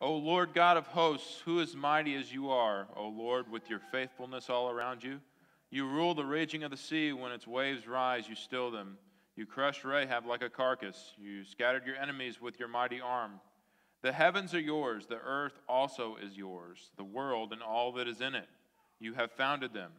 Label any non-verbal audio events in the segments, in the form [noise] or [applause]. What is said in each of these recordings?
O Lord God of hosts, who is mighty as you are, O Lord, with your faithfulness all around you? You rule the raging of the sea. When its waves rise, you still them. You crushed Rahab like a carcass. You scattered your enemies with your mighty arm. The heavens are yours, the earth also is yours, the world and all that is in it. You have founded them.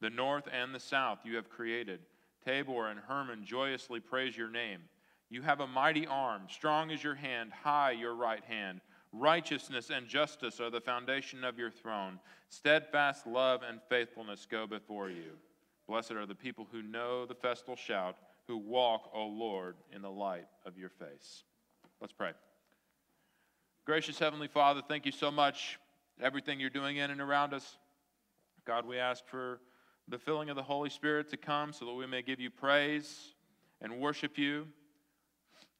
The north and the south you have created. Tabor and Hermon joyously praise your name. You have a mighty arm, strong is your hand, high your right hand. Righteousness and justice are the foundation of your throne. Steadfast love and faithfulness go before you. Blessed are the people who know the festal shout, who walk, O Lord, in the light of your face. Let's pray. Gracious Heavenly Father, thank you so much everything you're doing in and around us. God, we ask for the filling of the Holy Spirit to come so that we may give you praise and worship you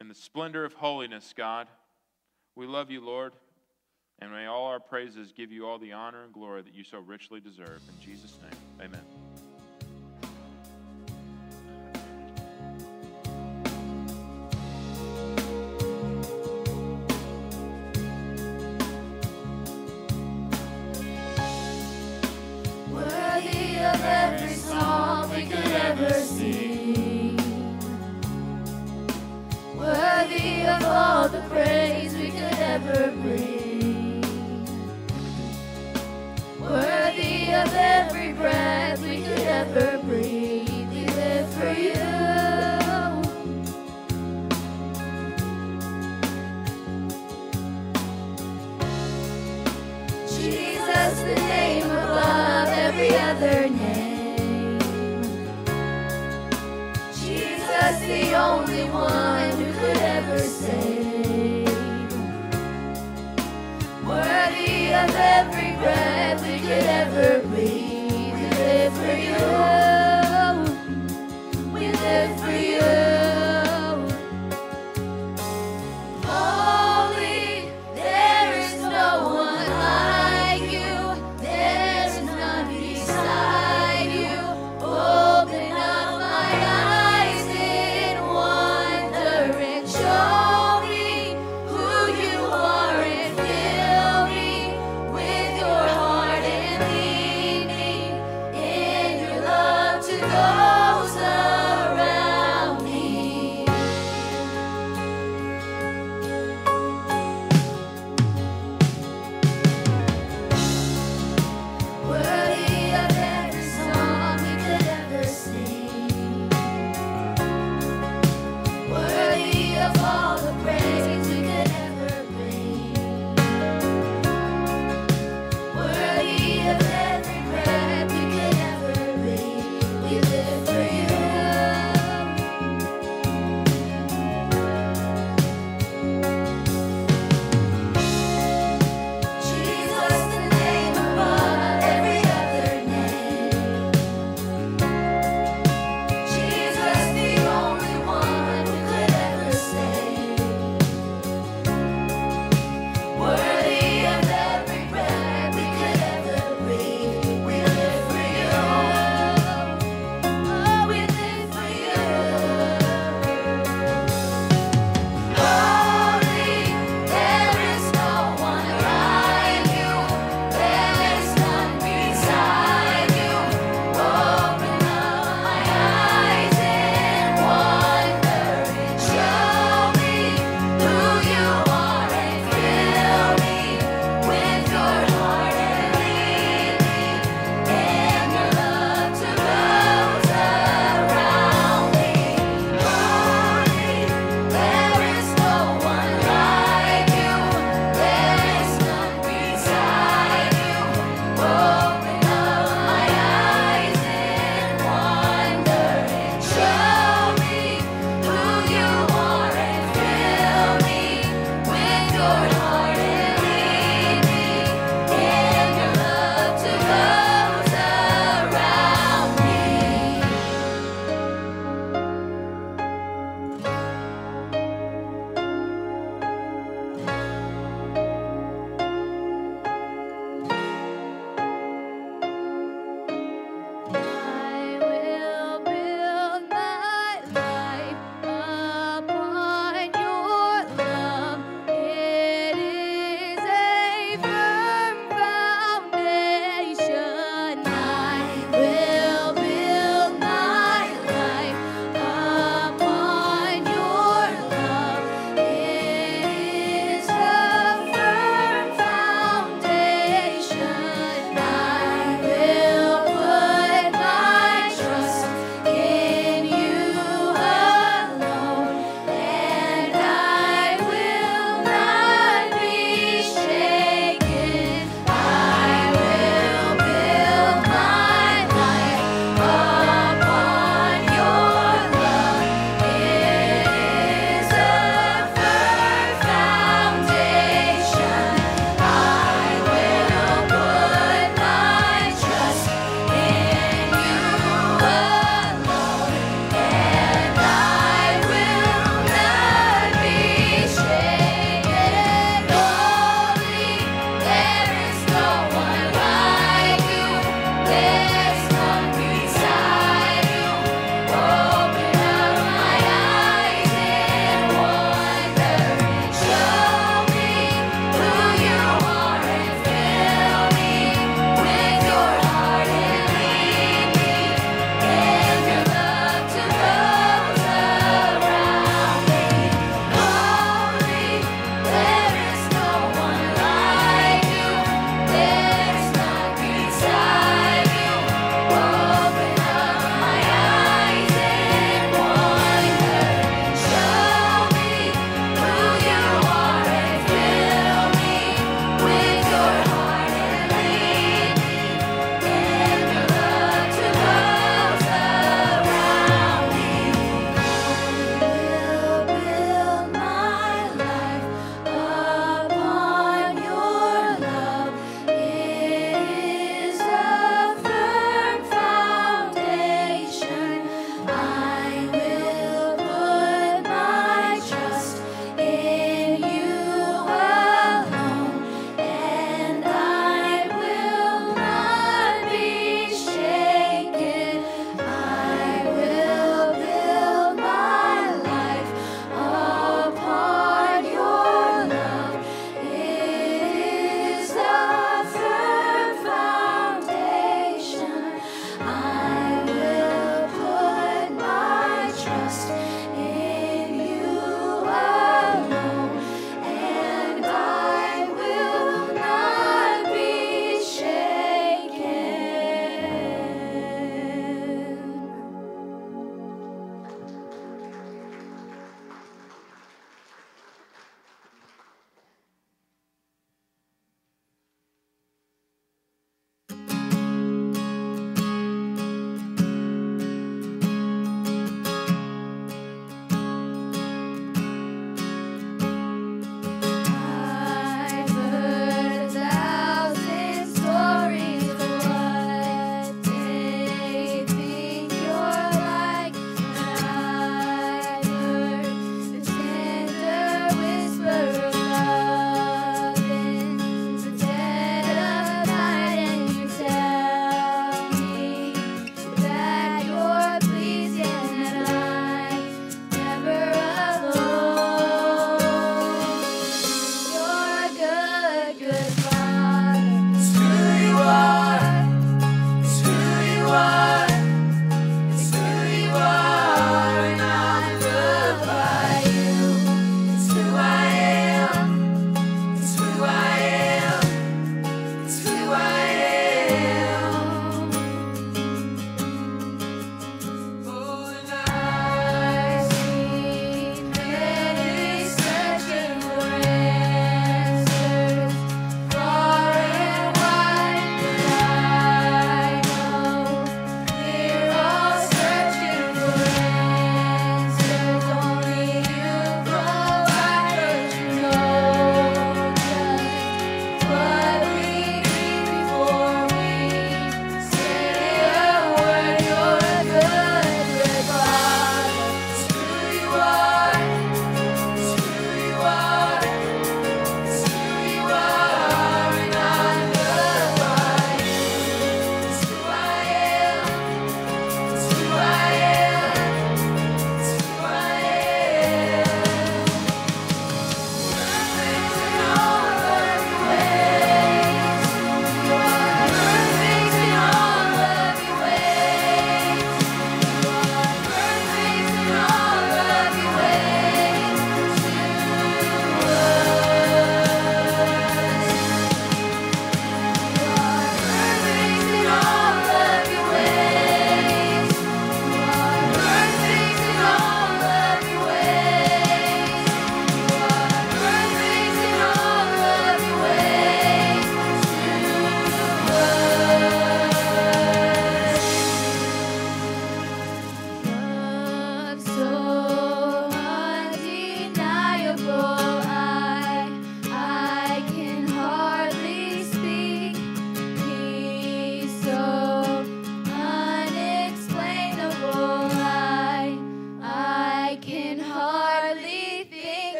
in the splendor of holiness, God. We love you, Lord, and may all our praises give you all the honor and glory that you so richly deserve. In Jesus' name, amen.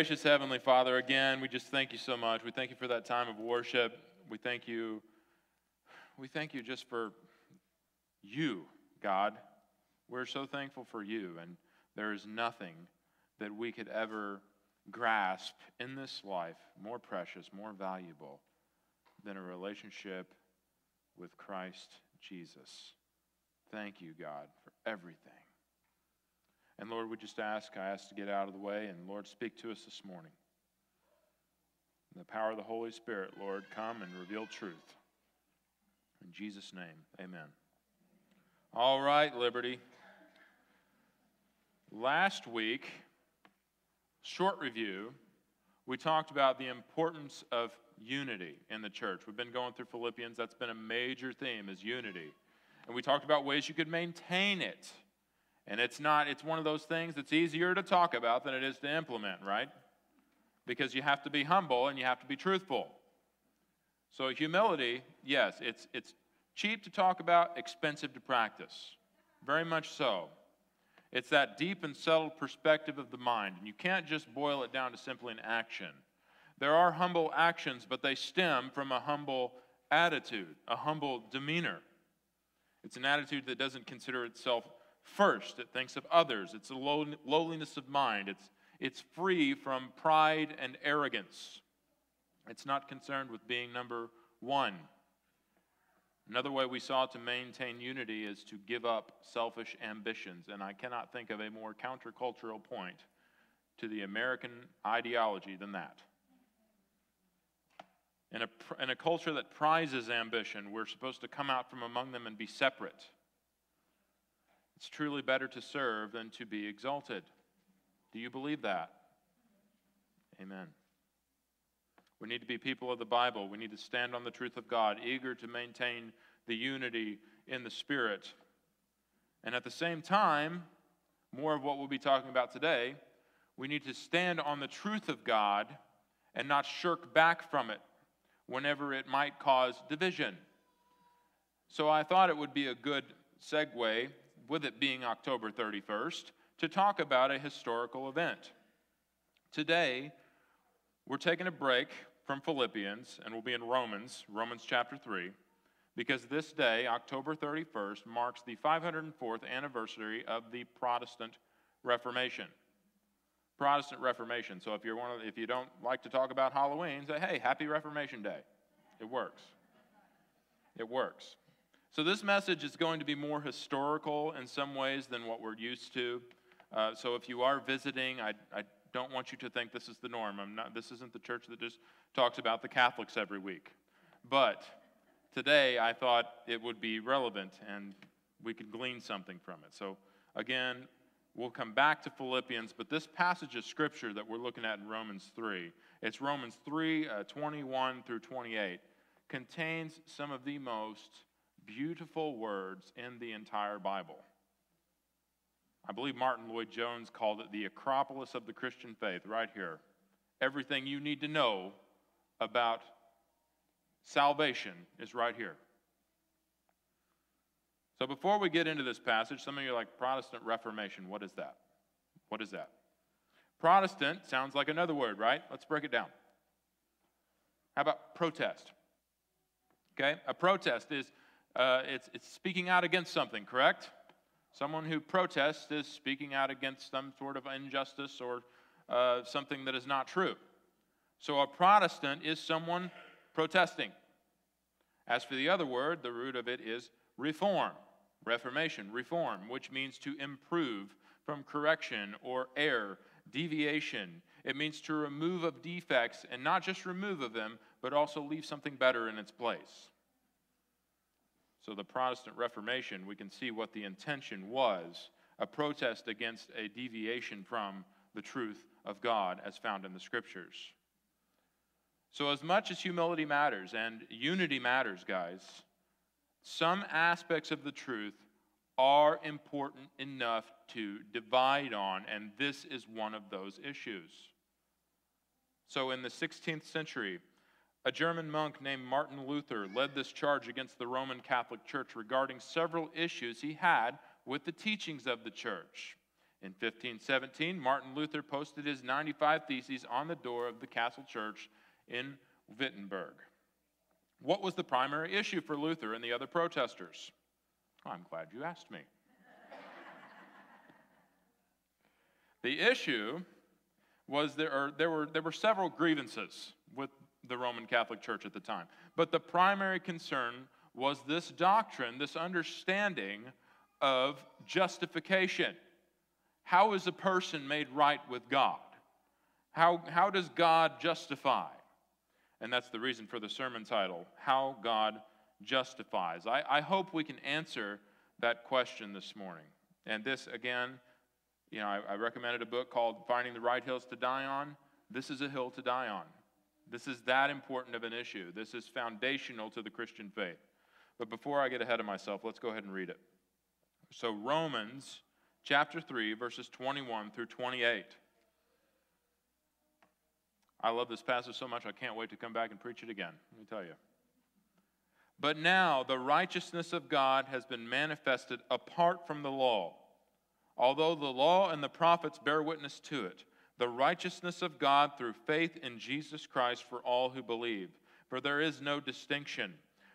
Gracious Heavenly Father, again, we just thank you so much. We thank you for that time of worship. We thank you. We thank you just for you, God. We're so thankful for you, and there is nothing that we could ever grasp in this life more precious, more valuable than a relationship with Christ Jesus. Thank you, God, for everything. And Lord, we just ask, I ask to get out of the way, and Lord, speak to us this morning. In the power of the Holy Spirit, Lord, come and reveal truth. In Jesus' name, amen. All right, Liberty. Last week, short review, we talked about the importance of unity in the church. We've been going through Philippians. That's been a major theme is unity. And we talked about ways you could maintain it. And it's not it's one of those things that's easier to talk about than it is to implement, right? Because you have to be humble and you have to be truthful. So humility, yes, it's it's cheap to talk about, expensive to practice. Very much so. It's that deep and subtle perspective of the mind, and you can't just boil it down to simply an action. There are humble actions, but they stem from a humble attitude, a humble demeanor. It's an attitude that doesn't consider itself first, it thinks of others. It's a lowliness of mind, it's, it's free from pride and arrogance. It's not concerned with being number one. Another way we saw to maintain unity is to give up selfish ambitions, and I cannot think of a more countercultural point to the American ideology than that. In a, in a culture that prizes ambition, we're supposed to come out from among them and be separate. It's truly better to serve than to be exalted. Do you believe that? Amen. We need to be people of the Bible. We need to stand on the truth of God, eager to maintain the unity in the Spirit. And at the same time, more of what we'll be talking about today, we need to stand on the truth of God and not shirk back from it whenever it might cause division. So I thought it would be a good segue, with it being October 31st, to talk about a historical event. Today, we're taking a break from Philippians, and we'll be in Romans, Romans chapter 3, because this day, October 31st, marks the 504th anniversary of the Protestant Reformation. Protestant Reformation. So if you're one of, if you don't like to talk about Halloween, say, "Hey, Happy Reformation Day." It works. It works. So this message is going to be more historical in some ways than what we're used to. Uh, so if you are visiting, I, I don't want you to think this is the norm. I'm not, this isn't the church that just talks about the Catholics every week. But today I thought it would be relevant and we could glean something from it. So again, we'll come back to Philippians, but this passage of scripture that we're looking at in Romans 3, it's Romans 3 uh, 21 through 28, contains some of the most beautiful words in the entire Bible. I believe Martyn Lloyd-Jones called it the Acropolis of the Christian faith, right here. Everything you need to know about salvation is right here. So before we get into this passage, some of you are like, Protestant Reformation, what is that? What is that? Protestant sounds like another word, right? Let's break it down. How about protest? Okay, a protest is uh, it's, it's speaking out against something, correct? Someone who protests is speaking out against some sort of injustice or uh, something that is not true. So a Protestant is someone protesting. As for the other word, the root of it is reform, reformation, reform, which means to improve from correction or error, deviation. It means to remove of defects, and not just remove of them, but also leave something better in its place. So, the Protestant Reformation, we can see what the intention was a protest against a deviation from the truth of God as found in the Scriptures. So, as much as humility matters and unity matters, guys, some aspects of the truth are important enough to divide on, and this is one of those issues. So, in the 16th century, a German monk named Martin Luther led this charge against the Roman Catholic Church regarding several issues he had with the teachings of the church. In 1517, Martin Luther posted his 95 Theses on the door of the Castle Church in Wittenberg. What was the primary issue for Luther and the other protesters? I'm glad you asked me. the issue was there, there, were, there were several grievances with the Roman Catholic Church at the time. But the primary concern was this doctrine, this understanding of justification. how is a person made right with God? How, how does God justify? And that's the reason for the sermon title How God Justifies. I, I hope we can answer that question this morning. And this, again, you know, I, I recommended a book called Finding the Right Hills to Die On. This is a hill to die on. This is that important of an issue. This is foundational to the Christian faith. But before I get ahead of myself, let's go ahead and read it. So, Romans chapter 3, verses 21 through 28. I love this passage so much, I can't wait to come back and preach it again. Let me tell you. But now the righteousness of God has been manifested apart from the law. Although the law and the prophets bear witness to it, the righteousness of God through faith in Jesus Christ for all who believe. For there is no distinction.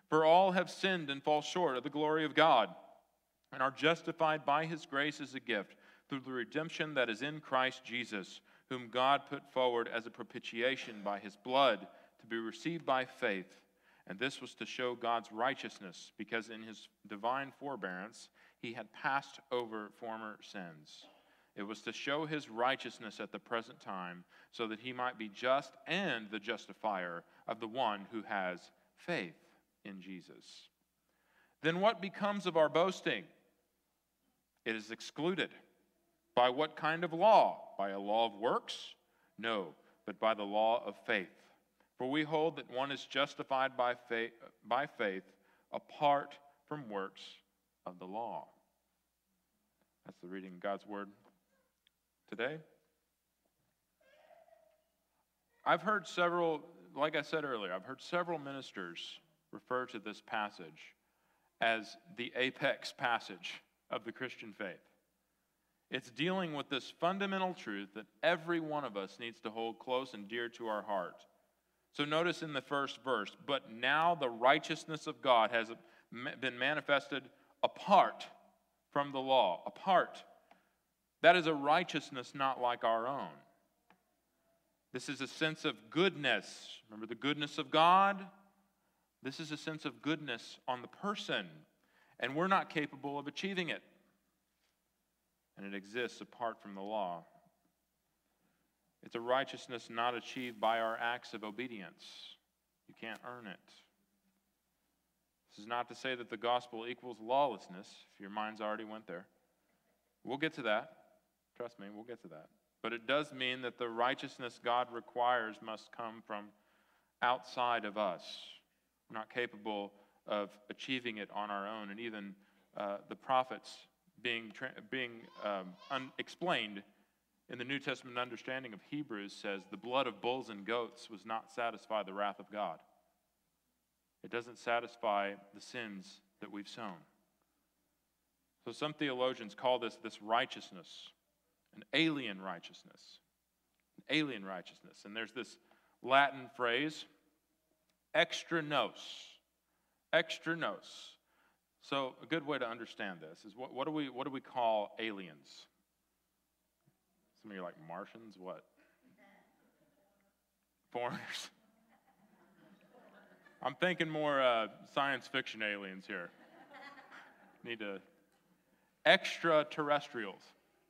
For all have sinned and fall short of the glory of God, and are justified by his grace as a gift through the redemption that is in Christ Jesus whom God put forward as a propitiation by his blood to be received by faith. And this was to show God's righteousness, because in his divine forbearance he had passed over former sins. It was to show his righteousness at the present time, so that he might be just and the justifier of the one who has faith in Jesus. Then what becomes of our boasting? It is excluded. By what kind of law? By a law of works? No, but by the law of faith. For we hold that one is justified by faith, by faith apart from works of the law. That's the reading of God's word today. I've heard several, like I said earlier, I've heard several ministers refer to this passage as the apex passage of the Christian faith. It's dealing with this fundamental truth that every one of us needs to hold close and dear to our heart. So notice in the first verse, but now the righteousness of God has been manifested apart from the law. Apart. That is a righteousness not like our own. This is a sense of goodness. Remember the goodness of God? This is a sense of goodness on the person, and we're not capable of achieving it and it exists apart from the law. It's a righteousness not achieved by our acts of obedience. You can't earn it. This is not to say that the gospel equals lawlessness, if your mind's already went there. We'll get to that. Trust me, we'll get to that. But it does mean that the righteousness God requires must come from outside of us. We're not capable of achieving it on our own. And even uh, the prophets being, being um, unexplained in the New Testament understanding of Hebrews says the blood of bulls and goats was not satisfy the wrath of God. It doesn't satisfy the sins that we've sown. So some theologians call this this righteousness, an alien righteousness. An alien righteousness. And there's this Latin phrase, extra nos. Extra nos. So, a good way to understand this is what, what, do, we, what do we call aliens? Some of you are like Martians? What? [laughs] Foreigners? I'm thinking more uh, science fiction aliens here. [laughs] Need to. Extraterrestrials,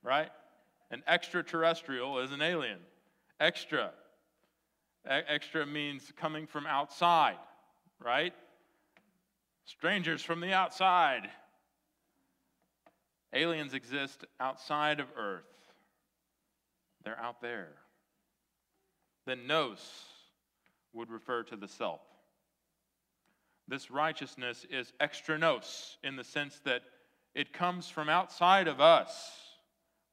right? An extraterrestrial is an alien. Extra. E- extra means coming from outside, right? strangers from the outside. Aliens exist outside of Earth, they're out there. Then nos would refer to the self. This righteousness is extra nos in the sense that it comes from outside of us.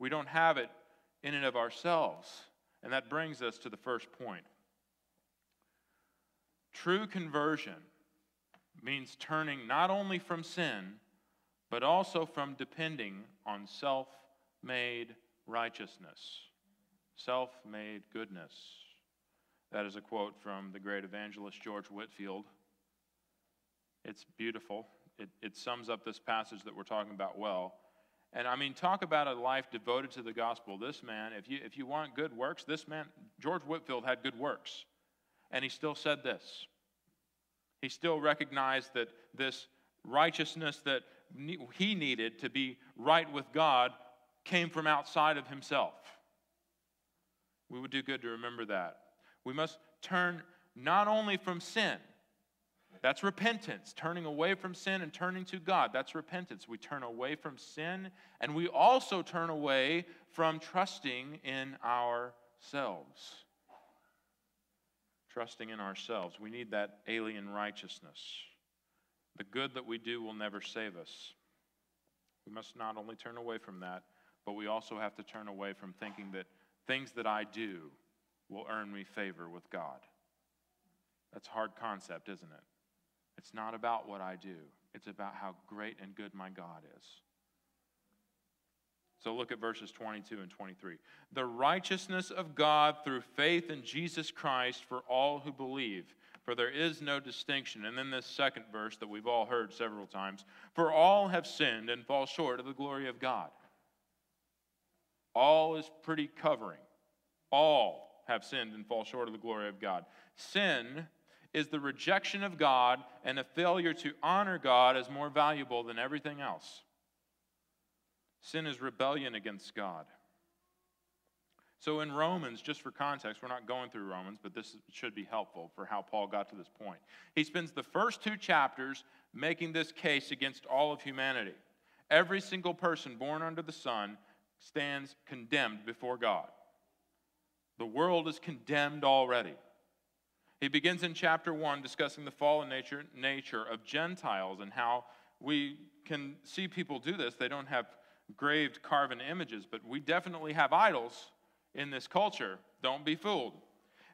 We don't have it in and of ourselves. And that brings us to the first point. True conversion means turning not only from sin, but also from depending on self made righteousness, self made goodness. That is a quote from the great evangelist George Whitefield. It's beautiful. It, it sums up this passage that we're talking about well. And I mean, talk about a life devoted to the gospel. This man, if you, if you want good works, this man, George Whitefield had good works. And he still said this he still recognized that this righteousness that he needed to be right with God came from outside of himself. We would do good to remember that. We must turn not only from sin, that's repentance, turning away from sin and turning to God. That's repentance. We turn away from sin and we also turn away from trusting in ourselves. Trusting in ourselves. We need that alien righteousness. The good that we do will never save us. We must not only turn away from that, but we also have to turn away from thinking that things that I do will earn me favor with God. That's a hard concept, isn't it? It's not about what I do, it's about how great and good my God is. So look at verses 22 and 23. The righteousness of God through faith in Jesus Christ for all who believe, for there is no distinction. And then this second verse that we've all heard several times for all have sinned and fall short of the glory of God. All is pretty covering. All have sinned and fall short of the glory of God. Sin is the rejection of God and a failure to honor God as more valuable than everything else. Sin is rebellion against God. So in Romans, just for context, we're not going through Romans, but this should be helpful for how Paul got to this point. He spends the first two chapters making this case against all of humanity. Every single person born under the sun stands condemned before God. The world is condemned already. He begins in chapter 1 discussing the fallen nature, nature of Gentiles and how we can see people do this. They don't have graved carven images, but we definitely have idols in this culture. Don't be fooled.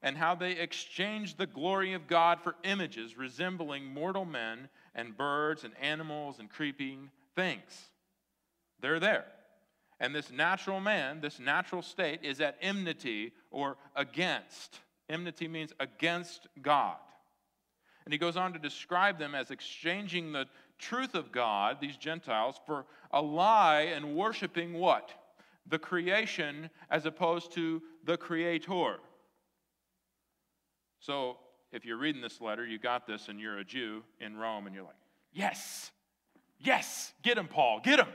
And how they exchange the glory of God for images resembling mortal men and birds and animals and creeping things. They're there. And this natural man, this natural state, is at enmity or against Enmity means against God. And he goes on to describe them as exchanging the truth of God, these Gentiles, for a lie and worshiping what? The creation as opposed to the creator. So, if you're reading this letter, you got this, and you're a Jew in Rome, and you're like, yes, yes, get him, Paul, get him.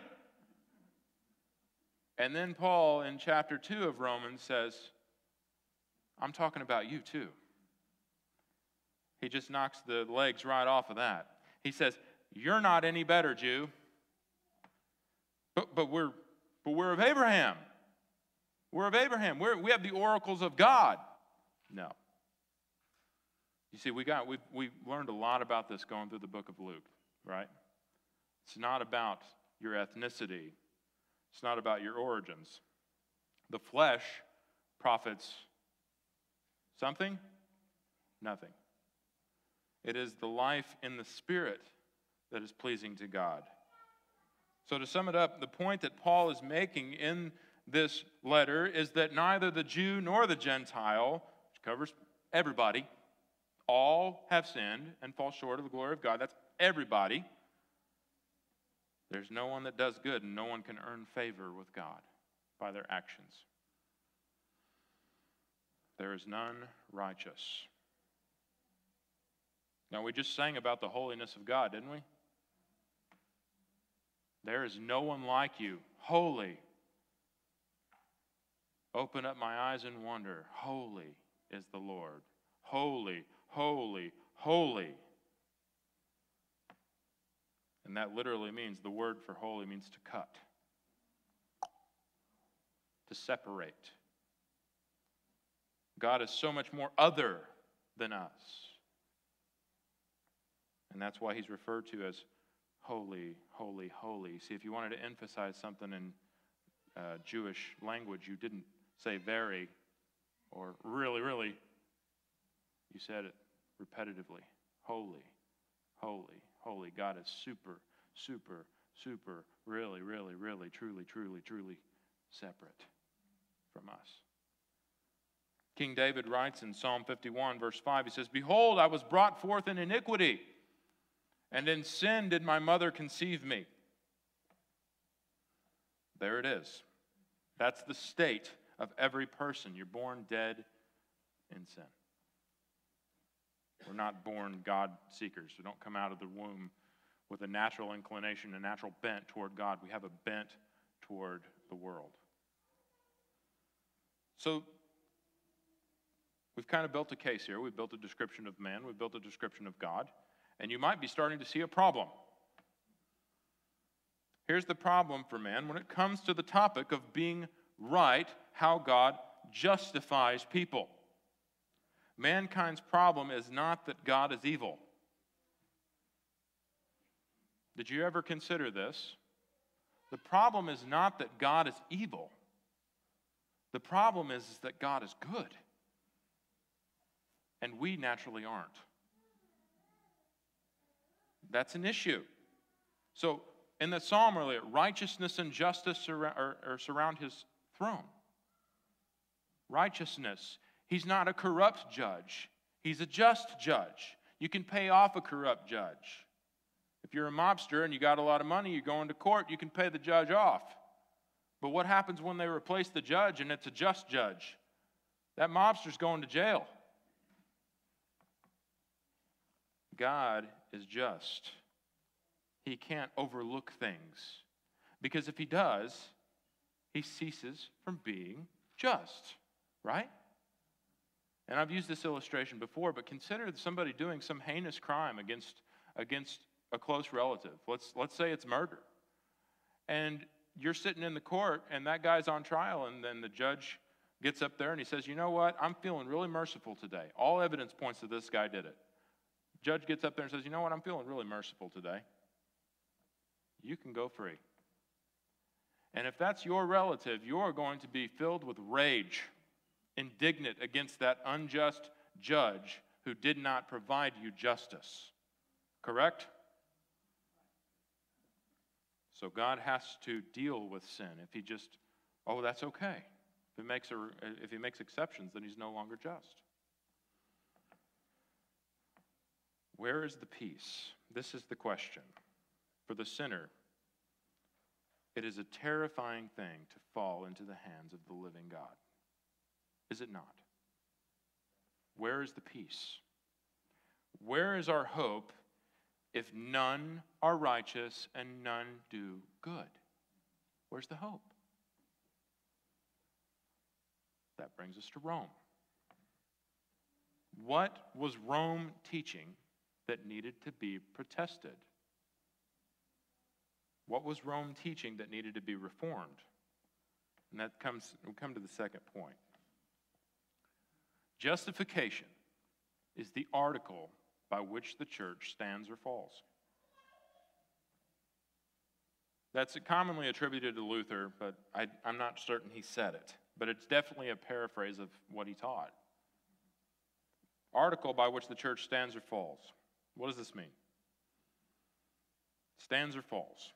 And then Paul in chapter 2 of Romans says, I'm talking about you too. He just knocks the legs right off of that. He says, You're not any better, Jew. But, but, we're, but we're of Abraham. We're of Abraham. We're, we have the oracles of God. No. You see, we got we we learned a lot about this going through the book of Luke, right? It's not about your ethnicity. It's not about your origins. The flesh profits Something? Nothing. It is the life in the Spirit that is pleasing to God. So, to sum it up, the point that Paul is making in this letter is that neither the Jew nor the Gentile, which covers everybody, all have sinned and fall short of the glory of God. That's everybody. There's no one that does good, and no one can earn favor with God by their actions. There is none righteous. Now, we just sang about the holiness of God, didn't we? There is no one like you, holy. Open up my eyes and wonder. Holy is the Lord. Holy, holy, holy. And that literally means the word for holy means to cut, to separate. God is so much more other than us. And that's why he's referred to as holy, holy, holy. See, if you wanted to emphasize something in uh, Jewish language, you didn't say very or really, really. You said it repetitively holy, holy, holy. God is super, super, super, really, really, really, truly, truly, truly separate from us. King David writes in Psalm 51, verse 5, he says, Behold, I was brought forth in iniquity, and in sin did my mother conceive me. There it is. That's the state of every person. You're born dead in sin. We're not born God seekers. We don't come out of the womb with a natural inclination, a natural bent toward God. We have a bent toward the world. So, we've kind of built a case here. We've built a description of man, we've built a description of God, and you might be starting to see a problem. Here's the problem for man when it comes to the topic of being right, how God justifies people. Mankind's problem is not that God is evil. Did you ever consider this? The problem is not that God is evil. The problem is, is that God is good. And we naturally aren't. That's an issue. So, in the psalm earlier, righteousness and justice surround his throne. Righteousness. He's not a corrupt judge, he's a just judge. You can pay off a corrupt judge. If you're a mobster and you got a lot of money, you go into court, you can pay the judge off. But what happens when they replace the judge and it's a just judge? That mobster's going to jail. God is just. He can't overlook things. Because if he does, he ceases from being just, right? And I've used this illustration before, but consider somebody doing some heinous crime against, against a close relative. Let's, let's say it's murder. And you're sitting in the court, and that guy's on trial, and then the judge gets up there and he says, You know what? I'm feeling really merciful today. All evidence points to this guy did it. Judge gets up there and says, You know what? I'm feeling really merciful today. You can go free. And if that's your relative, you're going to be filled with rage, indignant against that unjust judge who did not provide you justice. Correct? So God has to deal with sin. If he just, oh, that's okay. If he makes, a, if he makes exceptions, then he's no longer just. Where is the peace? This is the question. For the sinner, it is a terrifying thing to fall into the hands of the living God. Is it not? Where is the peace? Where is our hope if none are righteous and none do good? Where's the hope? That brings us to Rome. What was Rome teaching that needed to be protested? What was Rome teaching that needed to be reformed? And that comes, we come to the second point. Justification is the article by which the church stands or falls. That's commonly attributed to Luther, but I, am not certain he said it. But it's definitely a paraphrase of what he taught. Article by which the church stands or falls. What does this mean? Stands or falls.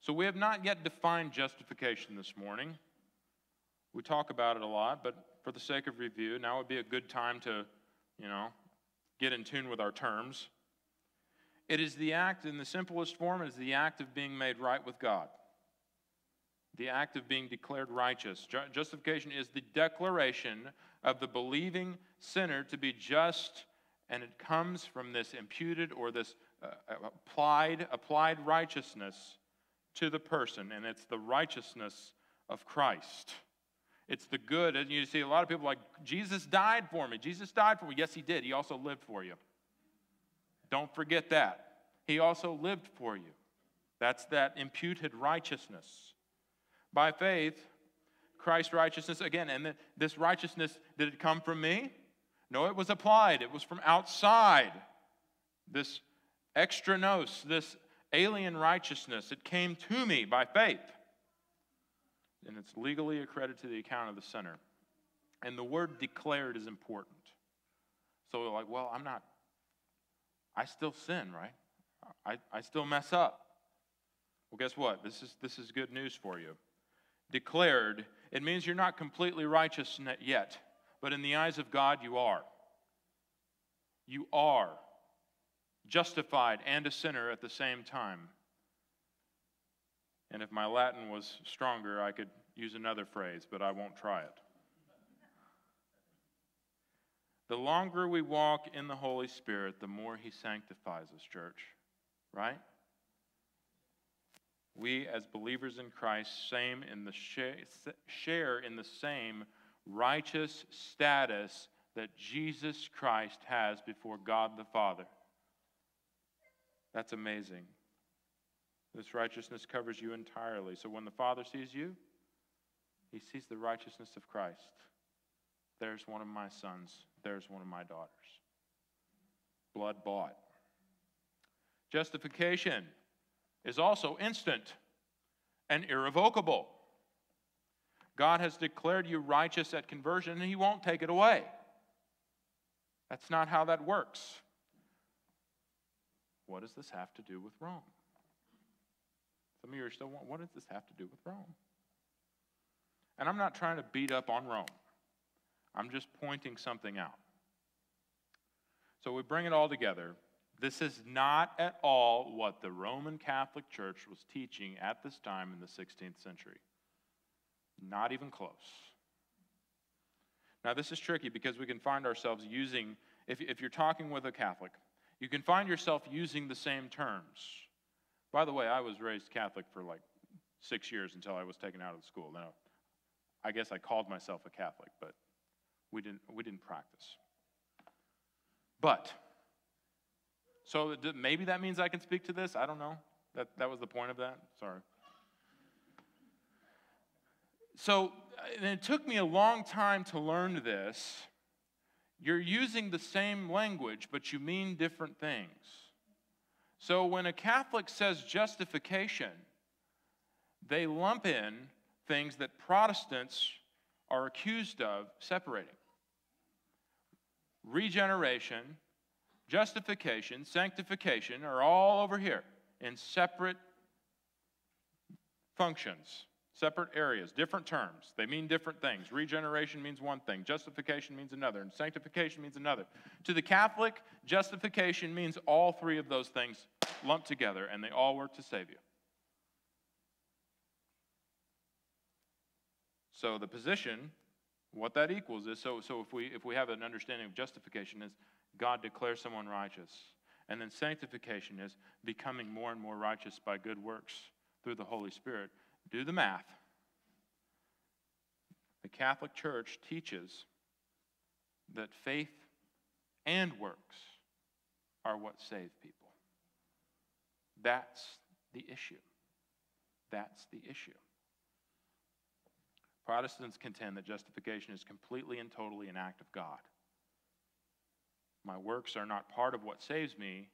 So we have not yet defined justification this morning. We talk about it a lot, but for the sake of review, now would be a good time to, you know, get in tune with our terms. It is the act, in the simplest form, it is the act of being made right with God. The act of being declared righteous. Justification is the declaration of the believing sinner to be just, and it comes from this imputed or this uh, applied, applied righteousness to the person, and it's the righteousness of Christ. It's the good. And you see a lot of people like, Jesus died for me. Jesus died for me. Yes, he did. He also lived for you. Don't forget that. He also lived for you. That's that imputed righteousness. By faith, Christ's righteousness, again, and this righteousness, did it come from me? No, it was applied. It was from outside. This extra nos, this alien righteousness, it came to me by faith and it's legally accredited to the account of the sinner. And the word declared is important. So we're like, well, I'm not, I still sin, right? I, I still mess up. Well, guess what? This is, this is good news for you. Declared, it means you're not completely righteous yet, but in the eyes of God, you are. You are justified and a sinner at the same time. And if my Latin was stronger, I could use another phrase, but I won't try it. The longer we walk in the Holy Spirit, the more He sanctifies us, church. Right? we as believers in Christ same in the share in the same righteous status that Jesus Christ has before God the Father. That's amazing. This righteousness covers you entirely. So when the Father sees you, he sees the righteousness of Christ. There's one of my sons. There's one of my daughters. Blood bought. Justification is also instant and irrevocable. God has declared you righteous at conversion, and He won't take it away. That's not how that works. What does this have to do with Rome? Some of you are still, what does this have to do with Rome? And I'm not trying to beat up on Rome, I'm just pointing something out. So we bring it all together. This is not at all what the Roman Catholic Church was teaching at this time in the 16th century. Not even close. Now, this is tricky because we can find ourselves using, if, if you're talking with a Catholic, you can find yourself using the same terms. By the way, I was raised Catholic for like six years until I was taken out of the school. Now, I guess I called myself a Catholic, but we didn't, we didn't practice. But, so maybe that means I can speak to this. I don't know. That, that was the point of that. Sorry. So it took me a long time to learn this. You're using the same language, but you mean different things. So when a Catholic says justification, they lump in things that Protestants are accused of separating regeneration, justification, sanctification are all over here in separate functions, separate areas, different terms. They mean different things. Regeneration means one thing, justification means another, and sanctification means another. To the Catholic, justification means all three of those things lumped together, and they all work to save you. So the position what that equals is so, so if, we, if we have an understanding of justification is God declares someone righteous. And then sanctification is becoming more and more righteous by good works through the Holy Spirit. Do the math. The Catholic Church teaches that faith and works are what save people. That's the issue. That's the issue. Protestants contend that justification is completely and totally an act of God. My works are not part of what saves me,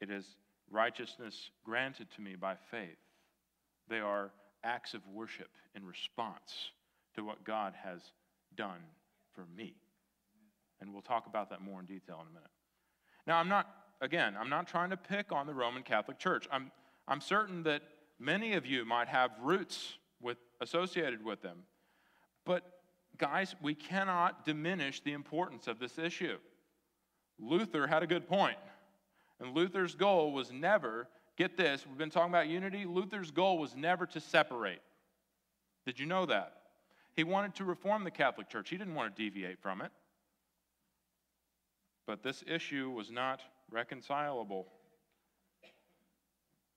it is righteousness granted to me by faith. They are acts of worship in response to what God has done for me. And we'll talk about that more in detail in a minute. Now, I'm not, again, I'm not trying to pick on the Roman Catholic Church. I'm, I'm certain that many of you might have roots with, associated with them. But, guys, we cannot diminish the importance of this issue. Luther had a good point, and Luther's goal was never, get this, we've been talking about unity. Luther's goal was never to separate. Did you know that? He wanted to reform the Catholic Church, he didn't want to deviate from it. But this issue was not reconcilable.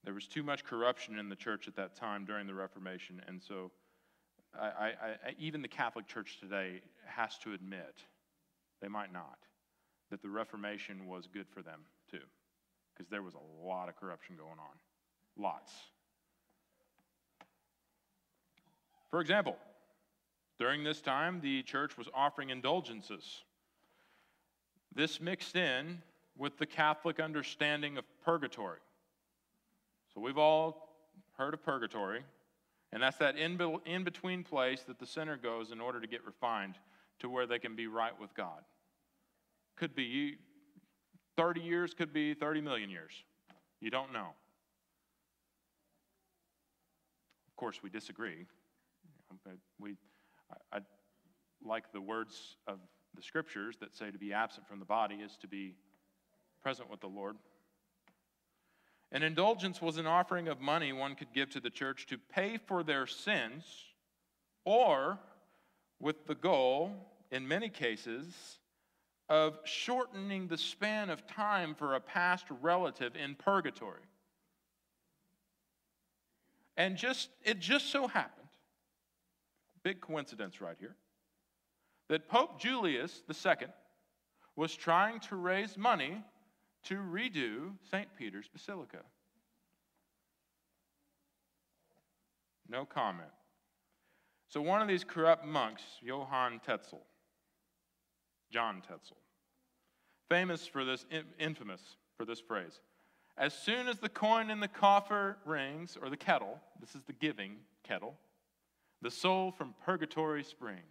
There was too much corruption in the church at that time during the Reformation, and so I, I, I, even the Catholic Church today has to admit, they might not, that the Reformation was good for them because there was a lot of corruption going on. Lots. For example, during this time, the church was offering indulgences. This mixed in with the Catholic understanding of purgatory. So we've all heard of purgatory. And that's that in, between place that the sinner goes in order to get refined to where they can be right with God. Could be 30 years, could be 30 million years. You don't know. Of course, we disagree. but We, I, I like the words of the scriptures that say to be absent from the body is to be present with the Lord. An indulgence was an offering of money one could give to the church to pay for their sins, or with the goal, in many cases, of shortening the span of time for a past relative in purgatory. And just it just so happened, big coincidence right here, that Pope Julius II was trying to raise money to redo St. Peter's Basilica. No comment. So one of these corrupt monks, Johann Tetzel, John Tetzel, famous for this, infamous for this phrase. As soon as the coin in the coffer rings, or the kettle, this is the giving kettle, the soul from purgatory springs.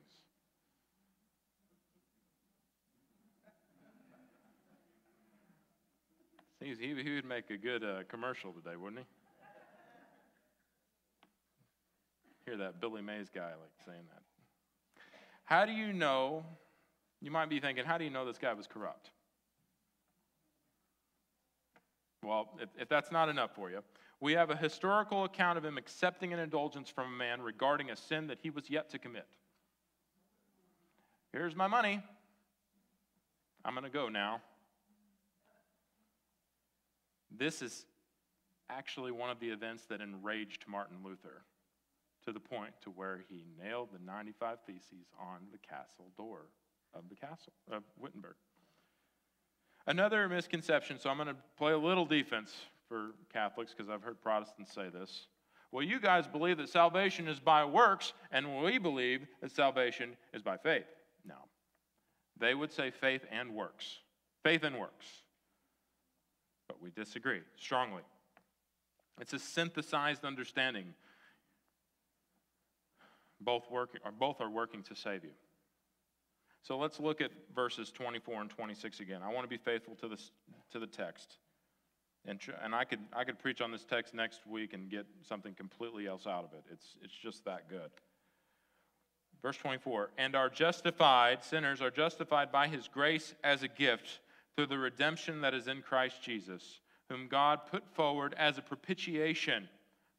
He, he would make a good uh, commercial today, wouldn't he? Hear that Billy Mays guy like saying that. How do you know? You might be thinking, how do you know this guy was corrupt? Well, if, if that's not enough for you, we have a historical account of him accepting an indulgence from a man regarding a sin that he was yet to commit. Here's my money. I'm going to go now. This is actually one of the events that enraged Martin Luther to the point to where he nailed the 95 theses on the castle door of the castle of Wittenberg. Another misconception, so I'm going to play a little defense for Catholics because I've heard Protestants say this. Well, you guys believe that salvation is by works, and we believe that salvation is by faith. No. They would say faith and works. Faith and works. But we disagree strongly. It's a synthesized understanding. Both, work, or both are working to save you. So let's look at verses 24 and 26 again. I want to be faithful to, this, to the text. And, and I, could, I could preach on this text next week and get something completely else out of it. It's, it's just that good. Verse 24, and are justified, sinners are justified by his grace as a gift through the redemption that is in Christ Jesus, whom God put forward as a propitiation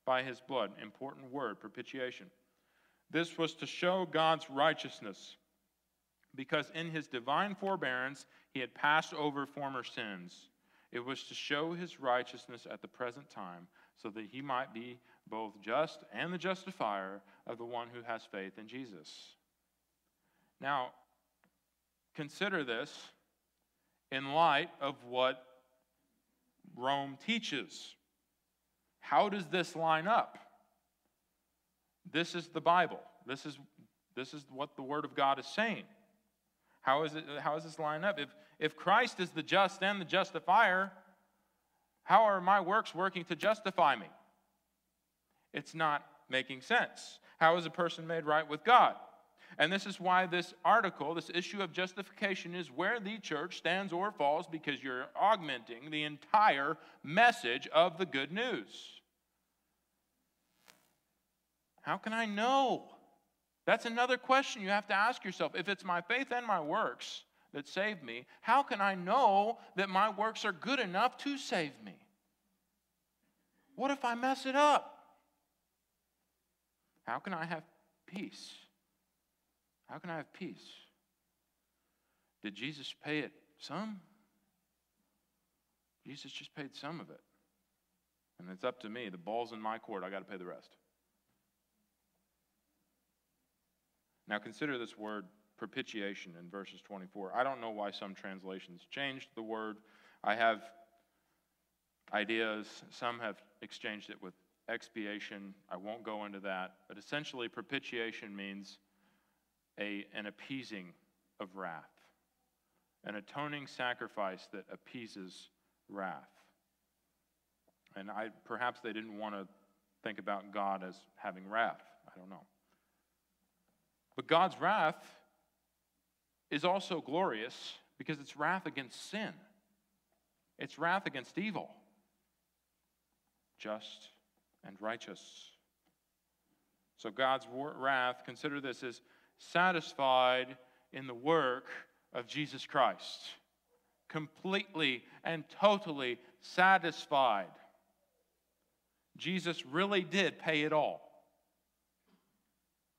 by his blood. Important word, propitiation. This was to show God's righteousness because in his divine forbearance he had passed over former sins. It was to show his righteousness at the present time, so that he might be both just and the justifier of the one who has faith in Jesus. Now, consider this in light of what Rome teaches. How does this line up? This is the Bible. This is, this is what the Word of God is saying. How, is it, how does this line up? If, if Christ is the just and the justifier, how are my works working to justify me? It's not making sense. How is a person made right with God? And this is why this article, this issue of justification, is where the church stands or falls because you're augmenting the entire message of the good news. How can I know? That's another question you have to ask yourself. If it's my faith and my works that save me, how can I know that my works are good enough to save me? What if I mess it up? How can I have peace? How can I have peace? Did Jesus pay it some? Jesus just paid some of it. And it's up to me. The ball's in my court. I got to pay the rest. Now consider this word propitiation in verses 24. I don't know why some translations changed the word. I have ideas. Some have exchanged it with expiation. I won't go into that. But essentially, propitiation means a, an appeasing of wrath, an atoning sacrifice that appeases wrath. And I, perhaps they didn't want to think about God as having wrath. I don't know. But God's wrath is also glorious because it's wrath against sin, it's wrath against evil, just and righteous. So God's wrath, consider this, is satisfied in the work of Jesus Christ. Completely and totally satisfied. Jesus really did pay it all.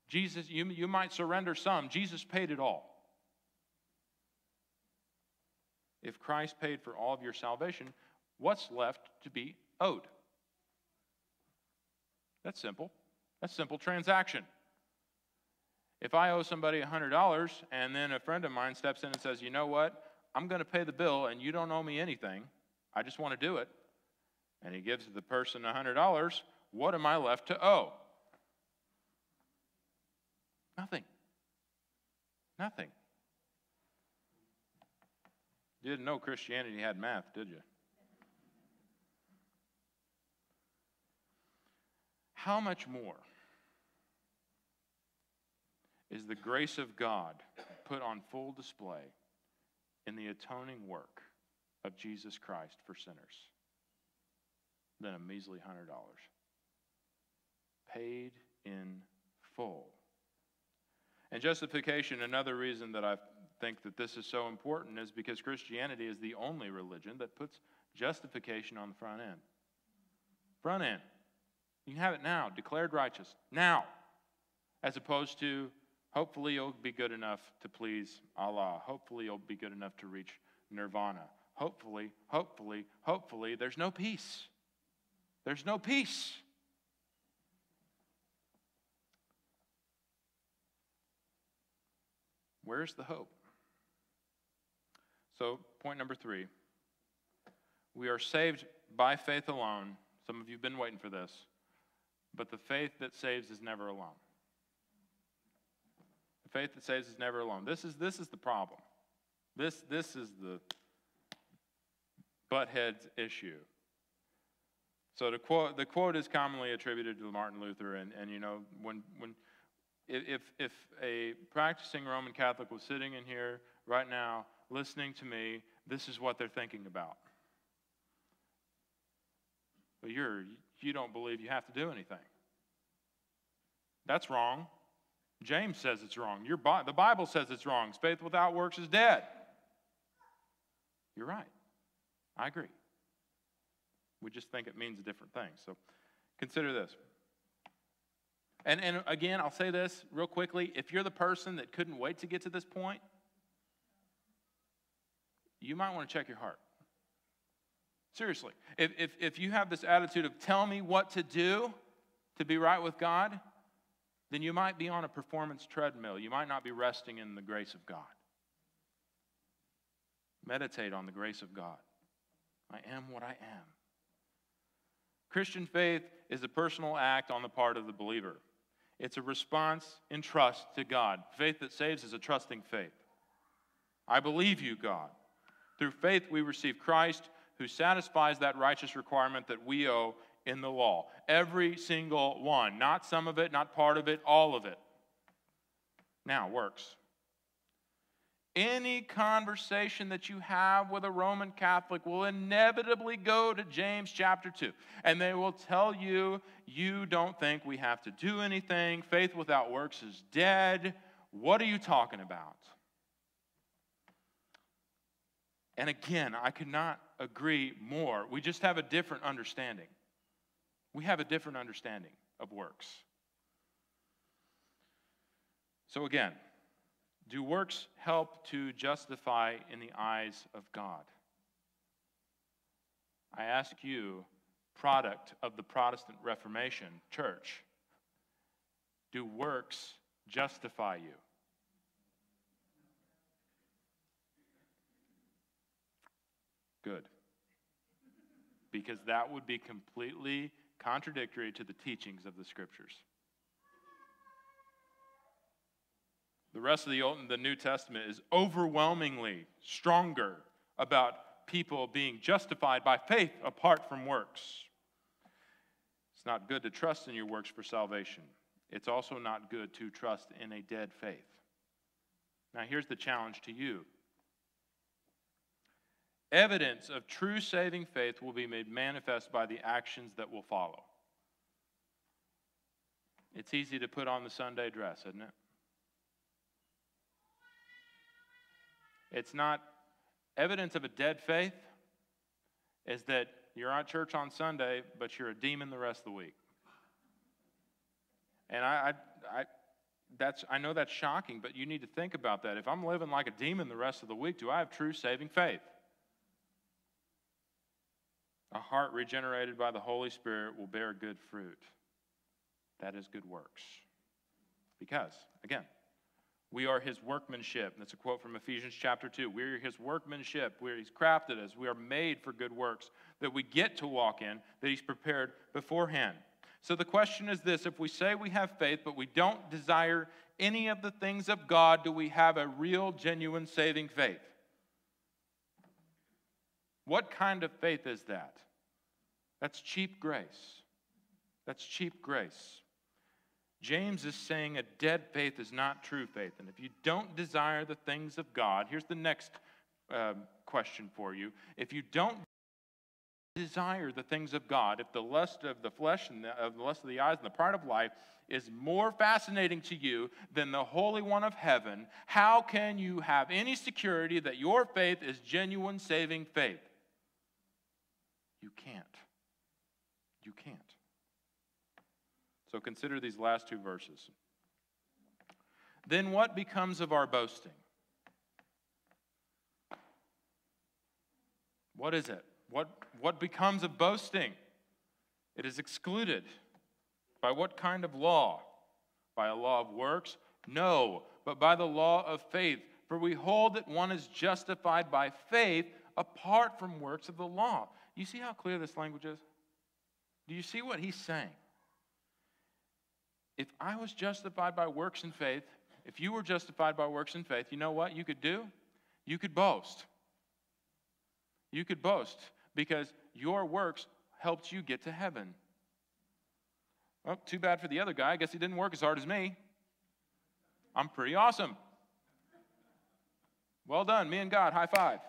Jesus, you, you might surrender some. Jesus paid it all. If Christ paid for all of your salvation, what's left to be owed? That's simple. That's simple transaction. If I owe somebody $100 and then a friend of mine steps in and says, you know what? I'm going to pay the bill and you don't owe me anything. I just want to do it. And he gives the person $100. What am I left to owe? Nothing. Nothing. You didn't know Christianity had math, did you? How much more is the grace of God put on full display in the atoning work of Jesus Christ for sinners than a measly $100? Paid in full. And justification, another reason that I think that this is so important is because Christianity is the only religion that puts justification on the front end. Front end. You can have it now, declared righteous, now, as opposed to hopefully you'll be good enough to please Allah. Hopefully you'll be good enough to reach nirvana. Hopefully, hopefully, hopefully, there's no peace. There's no peace. Where's the hope? So, point number three we are saved by faith alone. Some of you have been waiting for this. But the faith that saves is never alone. The faith that saves is never alone. This is, this is the problem. This, this is the buttheads issue. So the quote, the quote is commonly attributed to Martin Luther, and, and you know, when, when if, if a practicing Roman Catholic was sitting in here right now listening to me, this is what they're thinking about. But you're, you don't believe you have to do anything. That's wrong. James says it's wrong. Your, the Bible says it's wrong. Faith without works is dead. You're right. I agree. We just think it means a different thing. So consider this. And, and again, I'll say this real quickly. If you're the person that couldn't wait to get to this point, you might want to check your heart. Seriously. If, if, if you have this attitude of tell me what to do to be right with God, then you might be on a performance treadmill. You might not be resting in the grace of God. Meditate on the grace of God. I am what I am. Christian faith is a personal act on the part of the believer. It's a response in trust to God. Faith that saves is a trusting faith. I believe you, God. Through faith, we receive Christ who satisfies that righteous requirement that we owe in the law. Every single one. Not some of it, not part of it, all of it. Now, works. Any conversation that you have with a Roman Catholic will inevitably go to James chapter 2. And they will tell you, you don't think we have to do anything. Faith without works is dead. What are you talking about? And again, I could not agree more. We just have a different understanding. We have a different understanding of works. So, again, do works help to justify in the eyes of God? I ask you, product of the Protestant Reformation church, do works justify you? Good. Because that would be completely contradictory to the teachings of the scriptures. The rest of the Old the New Testament is overwhelmingly stronger about people being justified by faith apart from works. It's not good to trust in your works for salvation. It's also not good to trust in a dead faith. Now, here's the challenge to you evidence of true saving faith will be made manifest by the actions that will follow. It's easy to put on the Sunday dress, isn't it? It's not evidence of a dead faith, is that you're at church on Sunday, but you're a demon the rest of the week. And I, I, I, that's, I know that's shocking, but you need to think about that. If I'm living like a demon the rest of the week, do I have true saving faith? A heart regenerated by the Holy Spirit will bear good fruit. that is good works. Because, again, we are his workmanship. That's a quote from Ephesians chapter 2. We are his workmanship, where he's crafted us. We are made for good works that we get to walk in, that he's prepared beforehand. So the question is this if we say we have faith, but we don't desire any of the things of God, do we have a real, genuine, saving faith? What kind of faith is that? That's cheap grace. That's cheap grace. James is saying a dead faith is not true faith. And if you don't desire the things of God, here's the next um, question for you. If you don't desire the things of God, if the lust of the flesh and the, the lust of the eyes and the pride of life is more fascinating to you than the Holy One of heaven, how can you have any security that your faith is genuine saving faith? You can't. You can't. So consider these last two verses. Then what becomes of our boasting? What is it? What, what becomes of boasting? It is excluded. By what kind of law? By a law of works? No, but by the law of faith. For we hold that one is justified by faith apart from works of the law. You see how clear this language is? Do you see what he's saying? If I was justified by works and faith, if you were justified by works and faith, you know what you could do? You could boast. You could boast because your works helped you get to heaven. Well, too bad for the other guy. I guess he didn't work as hard as me. I'm pretty awesome. Well done, me and God, high five.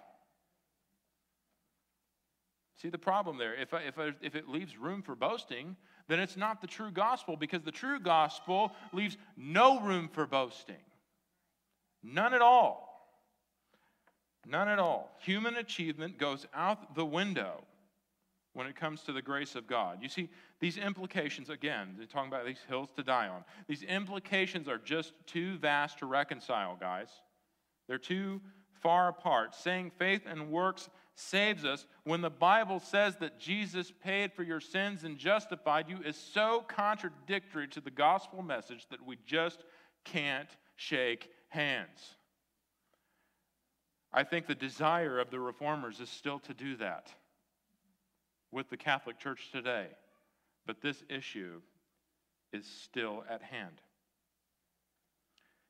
See the problem there? If, I, if, I, if it leaves room for boasting, then it's not the true gospel because the true gospel leaves no room for boasting. None at all. None at all. Human achievement goes out the window when it comes to the grace of God. You see, these implications, again, they're talking about these hills to die on. These implications are just too vast to reconcile, guys. They're too far apart. Saying faith and works saves us when the Bible says that Jesus paid for your sins and justified you is so contradictory to the gospel message that we just can't shake hands. I think the desire of the reformers is still to do that with the Catholic Church today, but this issue is still at hand.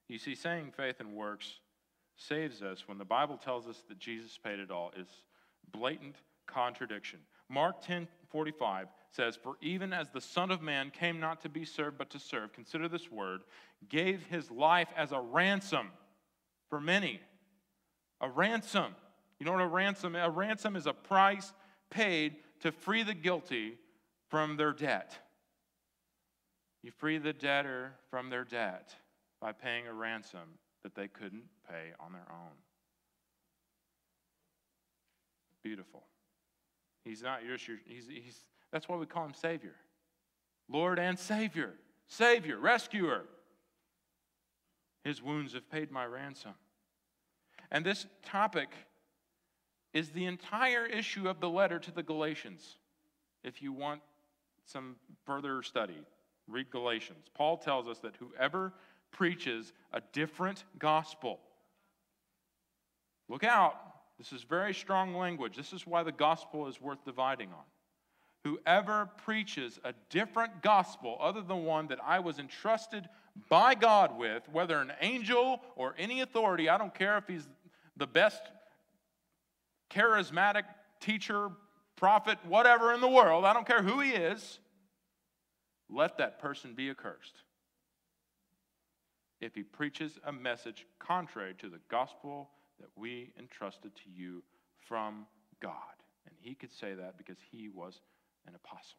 You see, saying faith and works saves us when the Bible tells us that Jesus paid it all is blatant contradiction. Mark 10 45 says, For even as the Son of Man came not to be served, but to serve, consider this word, gave his life as a ransom for many. A ransom. You know what a ransom A ransom is a price paid to free the guilty from their debt. You free the debtor from their debt by paying a ransom that they couldn't pay on their own. Beautiful. He's not your, he's, he's, that's why we call him Savior. Lord and Savior. Savior, rescuer. His wounds have paid my ransom. And this topic is the entire issue of the letter to the Galatians. If you want some further study, read Galatians. Paul tells us that whoever preaches a different gospel, look out, this is very strong language. This is why the gospel is worth dividing on. Whoever preaches a different gospel other than one that I was entrusted by God with, whether an angel or any authority, I don't care if he's the best charismatic teacher, prophet, whatever in the world, I don't care who he is, let that person be accursed. If he preaches a message contrary to the gospel that we entrusted to you from God. And he could say that because he was an apostle.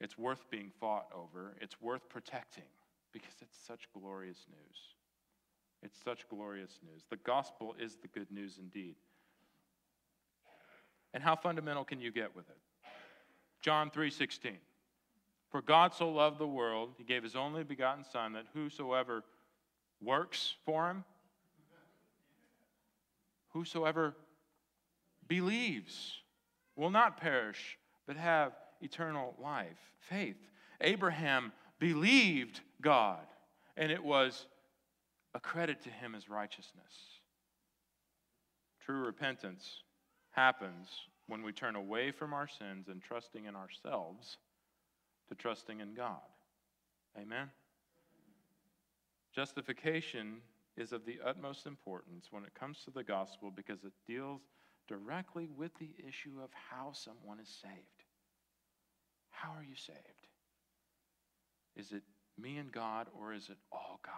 It's worth being fought over, it's worth protecting because it's such glorious news. It's such glorious news. The gospel is the good news indeed. And how fundamental can you get with it? John 3:16. For God so loved the world, he gave his only begotten Son, that whosoever works for him, whosoever believes, will not perish, but have eternal life. Faith. Abraham believed God, and it was a credit to him as righteousness. True repentance happens when we turn away from our sins and trusting in ourselves to trusting in God. Amen? Justification is of the utmost importance when it comes to the gospel because it deals directly with the issue of how someone is saved. How are you saved? Is it me and God, or is it all God?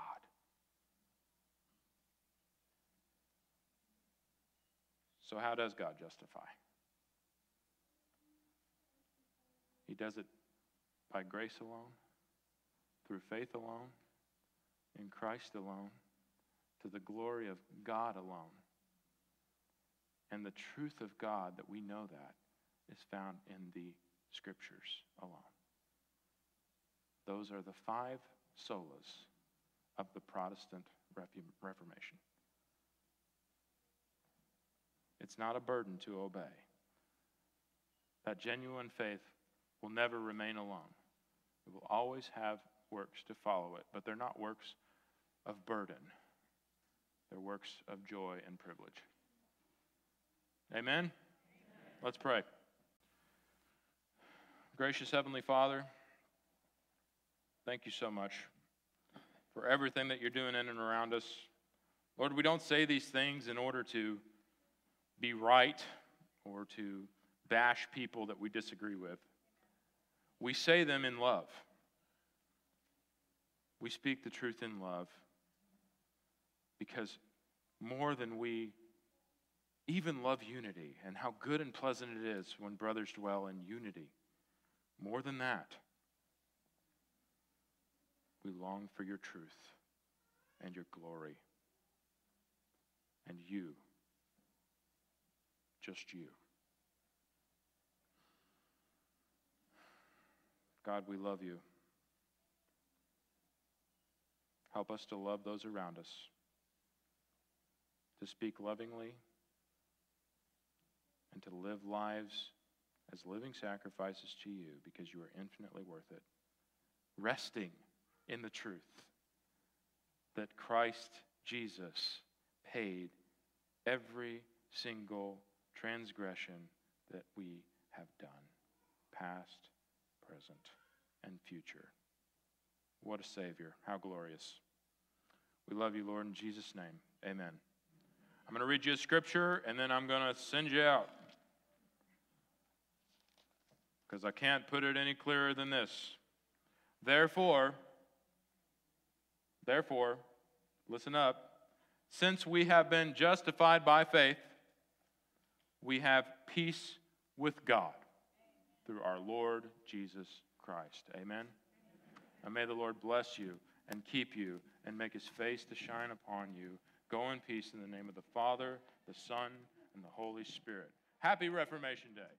So, how does God justify? He does it by grace alone, through faith alone, in Christ alone, to the glory of God alone. And the truth of God that we know that is found in the scriptures alone. Those are the five solas of the Protestant Reformation. It's not a burden to obey. That genuine faith will never remain alone. It will always have works to follow it, but they're not works of burden. They're works of joy and privilege. Amen? Amen. Let's pray. Gracious Heavenly Father, thank you so much for everything that you're doing in and around us. Lord, we don't say these things in order to be right or to bash people that we disagree with. We say them in love. We speak the truth in love because more than we even love unity and how good and pleasant it is when brothers dwell in unity, more than that, we long for your truth and your glory and you, just you. God, we love you. Help us to love those around us, to speak lovingly, and to live lives as living sacrifices to you because you are infinitely worth it. Resting in the truth that Christ Jesus paid every single transgression that we have done, past, present, and future. What a Savior. How glorious. We love you, Lord, in Jesus' name. Amen. I'm going to read you a scripture and then I'm going to send you out. Because I can't put it any clearer than this. Therefore, therefore, listen up. Since we have been justified by faith, we have peace with God through our Lord Jesus Christ. Amen. And may the Lord bless you and keep you and make his face to shine upon you. Go in peace in the name of the Father, the Son, and the Holy Spirit. Happy Reformation Day.